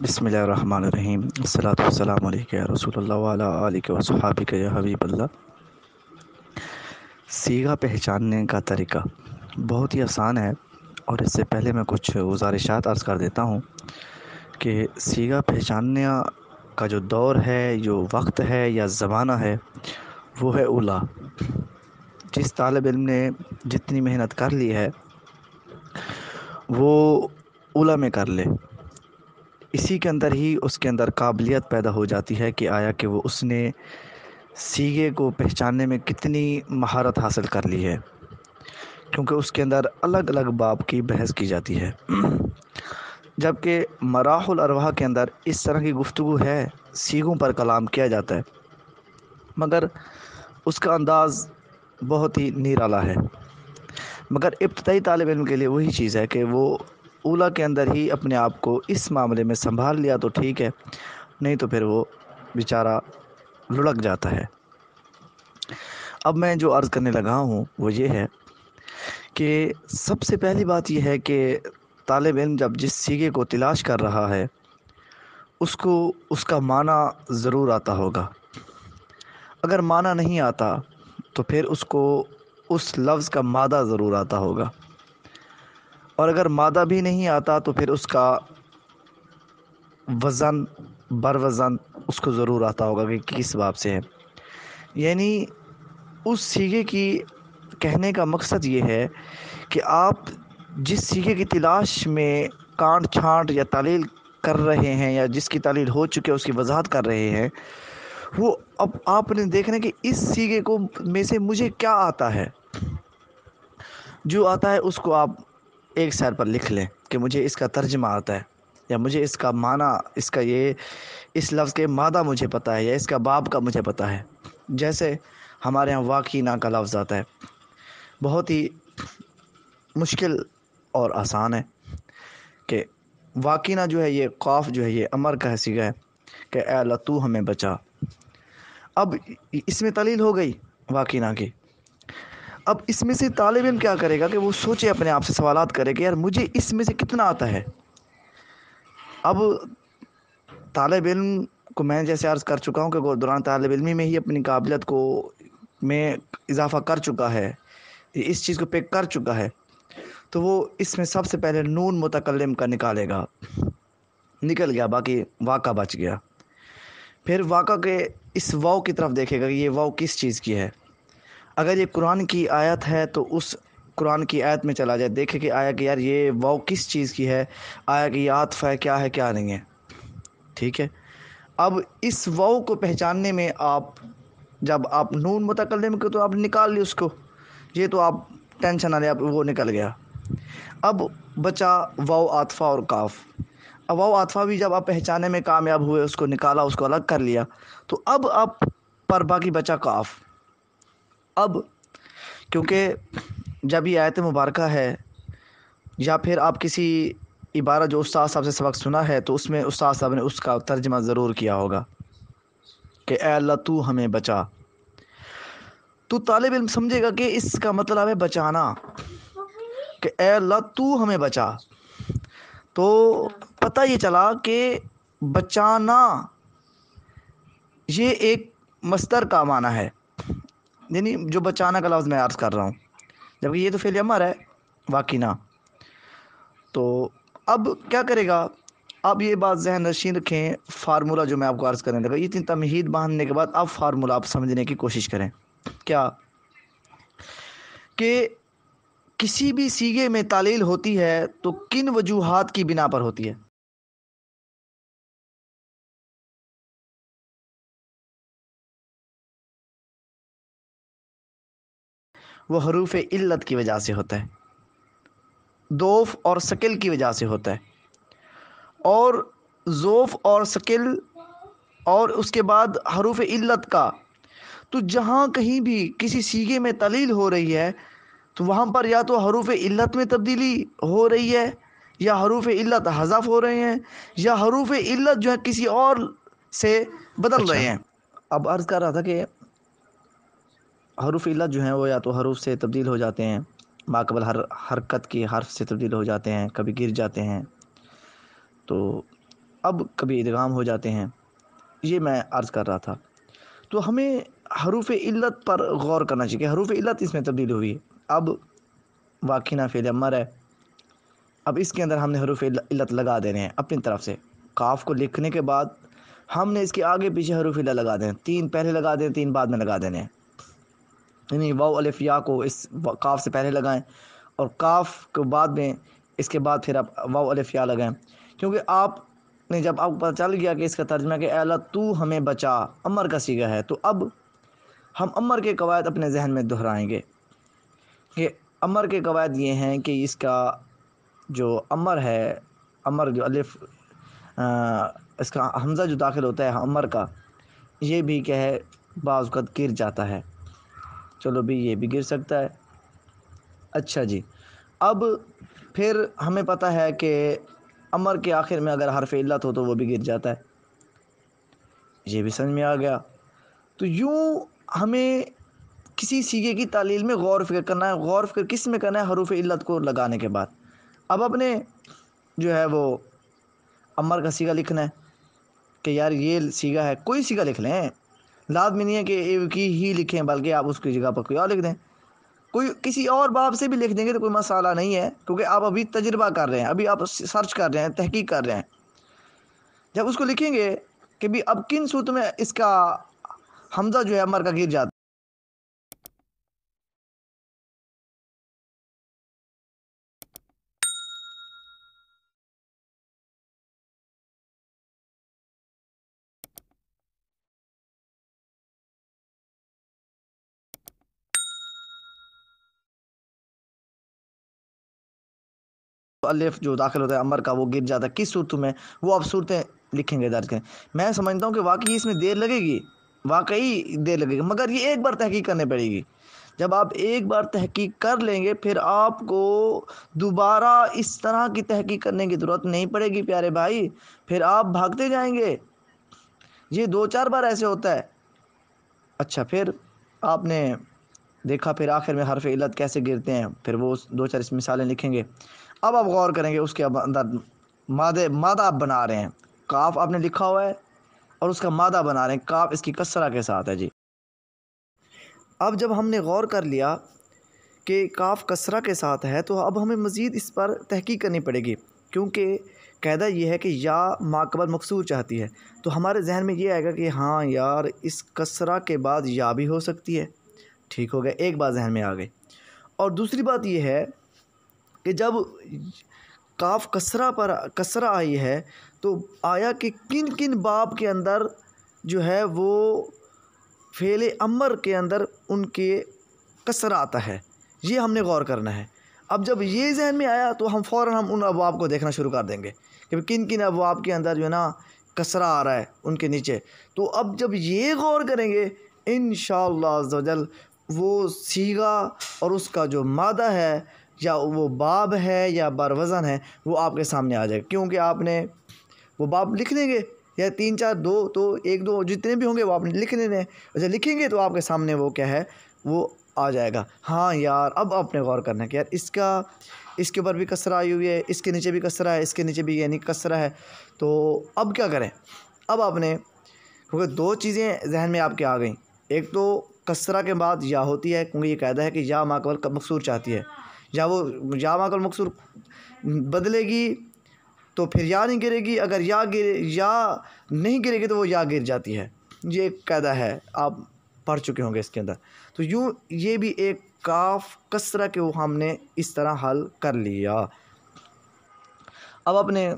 बिसमीम सलाम रसूल या हबीबल्ला सीगा पहचानने का तरीका बहुत ही आसान है और इससे पहले मैं कुछ गुजारिशात अर्ज़ कर देता हूँ कि सीगा पहचानने का जो दौर है, जो वक्त है या ज़माना है, वो है उला। जिस तालब इल्म ने जितनी मेहनत कर ली है, वो ओला में कर ले। इसी के अंदर ही उसके अंदर काबिलियत पैदा हो जाती है कि आया कि वो उसने सीगे को पहचानने में कितनी महारत हासिल कर ली है। क्योंकि उसके अंदर अलग अलग बाब की बहस की जाती है। जबकि मराहुल अरवाह के अंदर इस तरह की गुफ्तु है, सीगों पर कलाम किया जाता है। मगर उसका अंदाज़ बहुत ही निराला है। मगर इब्तदाई तालब इल्म के लिए वही चीज़ है कि वो ओला के अंदर ही अपने आप को इस मामले में संभाल लिया तो ठीक है, नहीं तो फिर वो बेचारा लुढ़क जाता है। अब मैं जो अर्ज़ करने लगा हूँ, वो ये है कि सबसे पहली बात यह है कि तालब इल्म जब जिस सीगे को तलाश कर रहा है, उसको, उसका माना ज़रूर आता होगा। अगर माना नहीं आता तो फिर उसको उस लफ्ज़ का मादा ज़रूर आता होगा। और अगर मादा भी नहीं आता तो फिर उसका वज़न, बर वज़न उसको ज़रूर आता होगा कि किस बाब से है। यानी उस सीगे की कहने का मकसद ये है कि आप जिस सीगे की तलाश में कांट छांट या तालील कर रहे हैं या जिसकी तालील हो चुकी है, उसकी वजाहत कर रहे हैं, वो अब आपने देखना कि इस सीगे को में से मुझे क्या आता है। जो आता है उसको आप एक सैर पर लिख लें कि मुझे इसका तर्जमा आता है, या मुझे इसका माना, इसका ये, इस लफ्ज़ के मादा मुझे पता है, या इसका बाप का मुझे पता है। जैसे हमारे यहाँ वाकीना का लफ्ज़ आता है, बहुत ही मुश्किल और आसान है कि वाकीना जो है ये खौफ जो है ये अमर का सीगा है कि अल्लाह तू हमें बचा। अब इसमें तलील हो गई वाकीना की। अब इसमें से तालब इम क्या करेगा कि वो सोचे अपने आप से सवाल करे कि यार मुझे इसमें से कितना आता है? अब तालब इल्म को मैं जैसे अर्ज़ कर चुका हूँ कि दौरान तालब इलमी में ही अपनी काबिलियत को में इजाफ़ा कर चुका है, इस चीज़ को पेक कर चुका है तो वो इसमें सबसे पहले नून मुतकलम का निकालेगा। निकल गया, बाकी वाक़ा बच गया। फिर वाक़ा के इस वाव की तरफ़ देखेगा कि ये वाव किस चीज़ की है। अगर ये कुरान की आयत है तो उस कुरान की आयत में चला जाए। देखे कि आया कि यार ये वाव किस चीज़ की है? आया कि आतफ़ है, क्या है, क्या नहीं है। ठीक है? अब इस वाव को पहचानने में आप, जब आप नून मुतकलम को तो आप निकाल ली उसको। ये तो आप टेंशन ना ले आप वो निकल गया। अब बचा वाव आतफ़ा और काफ। अब वाव आतफ़ा भी जब आप पहचाने में कामयाब हुए, उसको निकाला, उसको अलग कर लिया तो अब आप पर बाकी बचा काफ। अब, क्योंकि जब ये आयत मुबारक है, या फिर आप किसी इबारा जो उस्ताद साहब से सबक सुना है तो उसमें उस्ताद साहब ने उसका तर्जमा ज़रूर किया होगा कि अल्लाह, तू हमें बचा। तो तालब इल्म समझेगा कि इसका मतलब है बचाना। कि अल्लाह, तू हमें बचा। तो पता ये चला कि बचाना, ये एक मस्तर का माना है। यानी जो बचाना का लफ्ज़ मैं अर्ज़ कर रहा हूँ। जबकि ये तो फेल अमर है, वाकई ना। तो अब क्या करेगा? अब ये बात जहन नशीन रखें, फार्मूला जो मैं आपको अर्ज़ करने लगा इतनी तमहीद बांधने के बाद अब फार्मूला आप समझने की कोशिश करें। क्या? कि किसी भी सीगे में तालील होती है तो किन वजूहत की बिना पर होती है? वो हरूफ इल्लत की वजह से होता है। दोफ और शकिल की वजह से होता है। और ज़ोफ़ और शकिल और उसके बाद हरूफ इल्लत का तो जहाँ कहीं भी किसी सीगे में तलील हो रही है तो वहाँ पर या तो हरूफ इल्लत में तब्दीली हो रही है या हरूफ इल्लत हजफ हो रहे हैं या हरूफ इल्लत जो है किसी और से बदल अच्छा। रहे हैं। अब अर्ज़ कर रहा था कि हरूफ इल्लत जो हैं वो या तो हरूफ से तब्दील हो जाते हैं माकबल हर, हरकत की हर्फ से तब्दील हो जाते हैं, कभी गिर जाते हैं। तो अब कभी इदगाम हो जाते हैं। ये मैं अर्ज़ कर रहा था। तो हमें हरूफ इल्लत पर गौर करना चाहिए हरूफ इल्लत इसमें तब्दील हुई। अब वाकिना फेल अमर है। अब इसके अंदर हमने हरूफ इल्लत लगा देने हैं अपनी तरफ़ से। काफ को लिखने के बाद हमने इसके आगे पीछे हरूफ इल्लत लगा दें। तीन पहले लगा दें, तीन बाद में लगा देने हैं। यानी वाव अलिफ या को इस काफ से पहले लगाएँ और काफ के बाद में इसके बाद फिर आप वाव अलिफ या लगाएँ। क्योंकि आप ने जब आपको पता चल गया कि इसका तर्जमा कि अला तू हमें बचा अमर का सीगा है तो अब हम अमर के कवायद अपने जहन में दोहराएँगे। कि अमर के कवायद ये हैं कि इसका जो अमर है अमर जो अलिफ आ, इसका हमज़ा जो दाखिल होता है अमर का ये भी क्या है बाज़त गिर जाता है। चलो भी ये भी गिर सकता है। अच्छा जी। अब फिर हमें पता है कि अमर के आखिर में अगर हरफ इल्लत हो तो वो भी गिर जाता है। ये भी समझ में आ गया। तो यूँ हमें किसी सीगे की तालील में गौर फ़िक्र करना है, गौर फ़िक्र किसमें करना है हरूफ इल्लत को लगाने के बाद? अब अपने जो है वो अमर का सीगा लिखना है कि यार ये सीगा है, कोई सीगा लिख लें। लाजमी नहीं है कि की ही लिखें, बल्कि आप उसकी जगह पर कोई और लिख दें। कोई किसी और बाप से भी लिख देंगे तो कोई मसाला नहीं है, क्योंकि आप अभी तजर्बा कर रहे हैं, अभी आप सर्च कर रहे हैं, तहकीक कर रहे हैं। जब उसको लिखेंगे कि भी अब किन सूत में इसका हमजा जो है मर का गिर जाता अलिफ जो दाखिल होता है, अमर का वो गिर जाता है। किस सूरत में? वो आप सूरतें लिखेंगे, दर्ज करें। मैं समझता हूँ कि वाकई इसमें देर लगेगी। वाकई देर लगेगी। मगर ये एक बार तहकीक करनी पड़ेगी। जब आप एक बार तहकीक कर लेंगे, फिर आपको दोबारा इस तरह की तहकीक करने की ज़रूरत नहीं पड़ेगी, प्यारे भाई। फिर आप भागते जाएँगे। ये दो चार बार ऐसे होता है। अच्छा फिर आपने देखा, फिर आखिर में हरफ इलत कैसे गिरते हैं? फिर वो दो चार मिसालें लिखेंगे। अब आप गौर करेंगे उसके अंदर मादे, मादा आप बना रहे हैं। काफ आपने लिखा हुआ है और उसका मादा बना रहे हैं। काफ इसकी कसरा के साथ है जी। अब जब हमने गौर कर लिया कि काफ कसरा के साथ है तो अब हमें मज़ीद इस पर तहकीक करनी पड़ेगी। क्योंकि कैदा ये है कि या माकबल मकसूर चाहती है तो हमारे जहन में ये आएगा कि हाँ यार, इस कसरा के बाद या भी हो सकती है। ठीक हो गया, एक बात जहन में आ गई। और दूसरी बात यह है कि जब काफ कसरा पर, कसरा आई है तो आया कि किन किन बाब के अंदर जो है वो फ़ेल अमर के अंदर उनके कसरा आता है। ये हमने गौर करना है। अब जब ये जहन में आया तो हम फ़ौर हम उन अबवाब को देखना शुरू कर देंगे कि किन किन अबाब के अंदर जो है ना कसरा आ रहा है उनके नीचे। तो अब जब ये गौर करेंगे इन शजल वो सीगा और उसका जो मादा है या वो बाब है या बरवज़न है, वो आपके सामने आ जाएगा। क्योंकि आपने वो बाब लिख देंगे, या तीन, चार, दो तो एक, दो, जितने भी होंगे वो आपने लिख देने अच्छा लिखेंगे तो आपके सामने वो क्या है, वो आ जाएगा। हाँ यार, अब आपने गौर करना कि यार इसका, इसके ऊपर भी कसरा आई हुई है, इसके नीचे भी कसरा है, इसके नीचे भी यानी कसरा है। तो अब क्या करें? अब आपने, क्योंकि दो चीज़ें जहन में आपके आ गई। एक तो कसरा के बाद या होती है, क्योंकि ये कहता है कि या माकबल मकसूर चाहती है। या वो या माकल मकसूर बदलेगी तो फिर या नहीं गिरेगी। अगर या गिर, या नहीं गिरेगी तो वो या गिर जाती है। ये एक कैदा है। आप पढ़ चुके होंगे इसके अंदर। तो यूँ ये भी एक काफ कसरा के वो हमने इस तरह हल कर लिया। अब अपने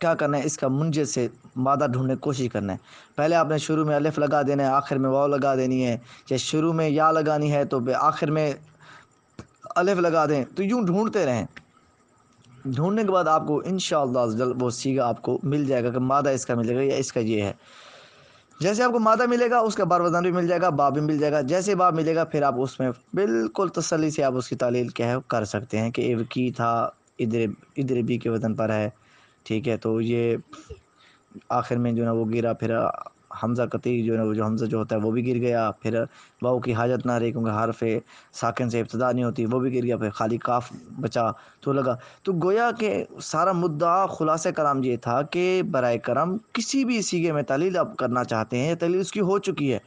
क्या करना है? इसका मुंजे से मादा ढूँढने की कोशिश करना है। पहले आपने शुरू में अलिफ लगा देना है, आखिर में वाव लगा देनी है। या शुरू में या लगानी है तो आखिर में अलिफ लगा दें तो यूँ ढूंढते रहें। ढूँढने के बाद आपको इन जल वो सीगा आपको मिल जाएगा कि मादा इसका मिलेगा या इसका ये है। जैसे आपको मादा मिलेगा, उसका बार वज़न भी मिल जाएगा, बाब भी मिल जाएगा। जैसे बाब मिलेगा, फिर आप उसमें बिल्कुल तसली से आप उसकी तालील क्या है, कर सकते हैं कि एव की था, इधर इधर बी के वज़न पर है, ठीक है तो ये आखिर में जो है वो गिरा, फिर हमज़ा कती जो है, जो हमज़ा जो होता है, वो भी गिर गया। फिर वाओ की हाजत ना रही, क्योंकि हार हरफ साकिन से इब्तदा नहीं होती, वो भी गिर गया। फिर खाली काफ बचा तो लगा। तो गोया के सारा मुद्दा खुलास कराम ये था कि बर करम किसी भी सीगे में तलील आप करना चाहते हैं, तलील उसकी हो चुकी है।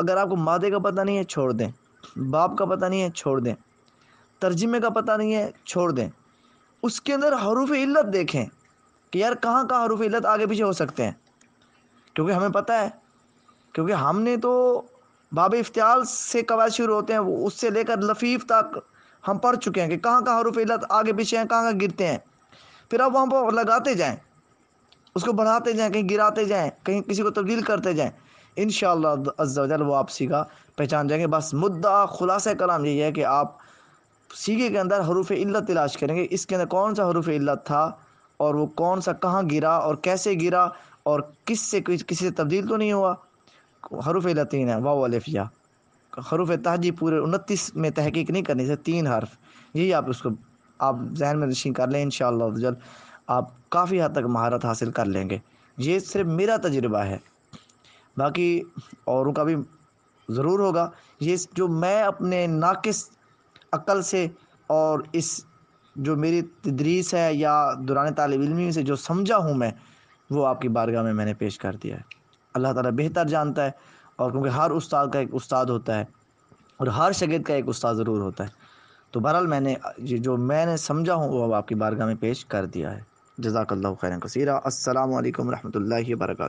अगर आपको मादे का पता नहीं है, छोड़ दें। बाप का पता नहीं है, छोड़ दें। तर्जमे का पता नहीं है, छोड़ दें। उसके अंदर हरूफ इल्लत देखें कि यार कहाँ कहाँ हरूफ इल्लत आगे पीछे हो सकते हैं। क्योंकि हमें पता है, क्योंकि हमने तो बाब इफ्तियाल से कवायद शुरू होते हैं उससे लेकर लफीफ तक हम पढ़ चुके हैं कि कहाँ कहाँ हरूफ इल्लत आगे पीछे हैं, कहाँ कहाँ गिरते हैं। फिर अब वहाँ पर लगाते जाएँ, उसको बढ़ाते जाएँ, कहीं गिराते जाएँ, कहीं किसी को तब्दील करते जाएँ। इन शजल वो आप सीखा पहचान जाएँगे। बस मुद्दा खुलास कलाम यही है कि आप सीगे के अंदर हरूफ इल्लत तलाश करेंगे, इसके अंदर कौन सा हरूफ इल्लत था और वो कौन सा कहाँ गिरा और कैसे गिरा और किस से किसी से तब्दील तो नहीं हुआ? हरूफ तीन है अलिफिया हरूफ तहजी पूरे उनतीस में तहकीक नहीं करनी से तीन हर्फ। यही आप उसको, आप जहन में नशी कर लें इन जल आप काफ़ी हद तक महारत हासिल कर लेंगे। ये सिर्फ़ मेरा तजुर्बा है। बाकी औरों का भी ज़रूर होगा। ये जो मैं अपने नाकिस अक्ल से और इस जो मेरी तदरीस है या दौरान तालब इलमी से जो समझा हूँ मैं वो आपकी बारगाह में मैंने पेश कर दिया है। अल्लाह ताला बेहतर जानता है और क्योंकि हर उस्ताद का एक उस्ताद होता है और हर शगीद का एक उस्ताद ज़रूर होता है। तो बहरहाल मैंने जो मैंने समझा हूँ, वो अब आपकी बारगाह में पेश कर दिया है। जजाकल्ला खैर कसीरा। असल वरहमल वर्का